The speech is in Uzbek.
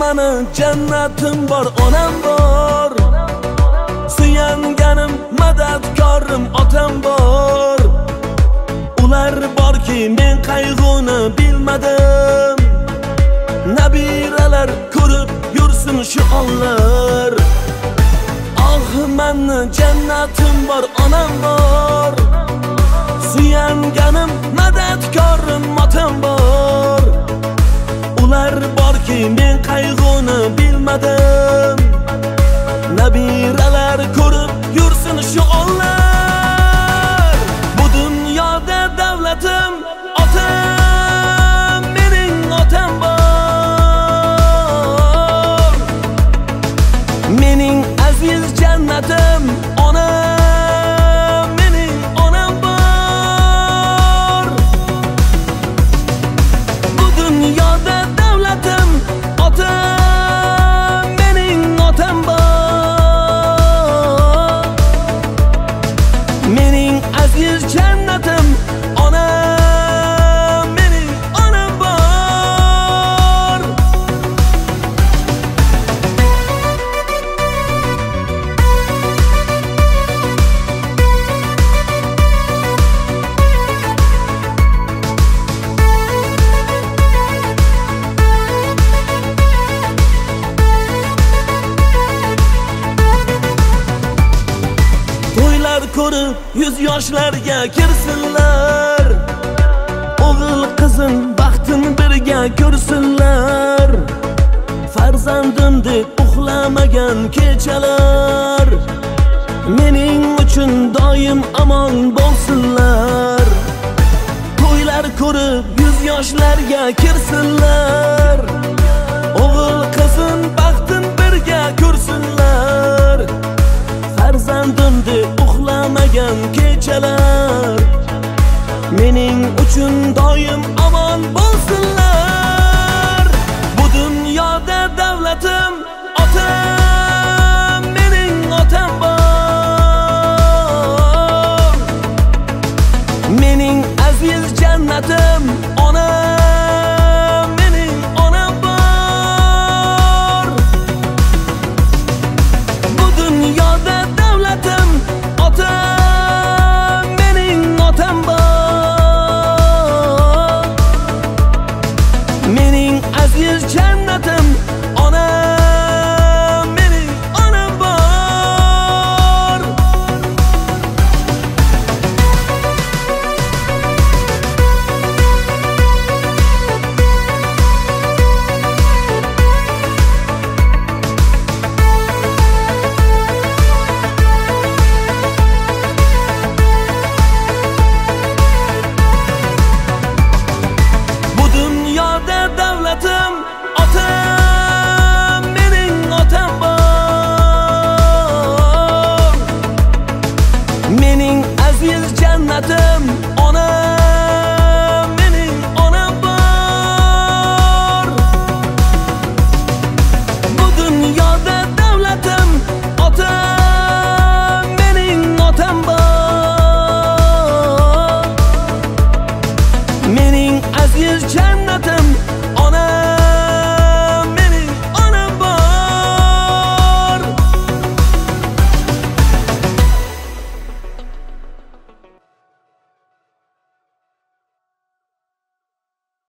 mani jannatim bor onam bor suyanganim madadkorim otam bor ular borki men qayg'uni bilmadim nabiralar ko'rib yursin shu onlar oh mani jannatim bor onam bor suyanganim madadkorim otam bor ular men qayg'uni bilmadim. Nabiralar ko'rib yursin shu onlar yuz yoshlarga kirsinlar. O'g'il qizim baxtin birga ko'rsinlar. Farzandim deb uxlamagan kechalar. Mening uchun doim amon bo'lsinlar. To'ylar ko'rib yuz yoshlarga kirsinlar. O'g'il qizim baxtin birga ko'rsinlar. Farzandim deb uxlamagan kechalar. Mening uchun doim omon bo'l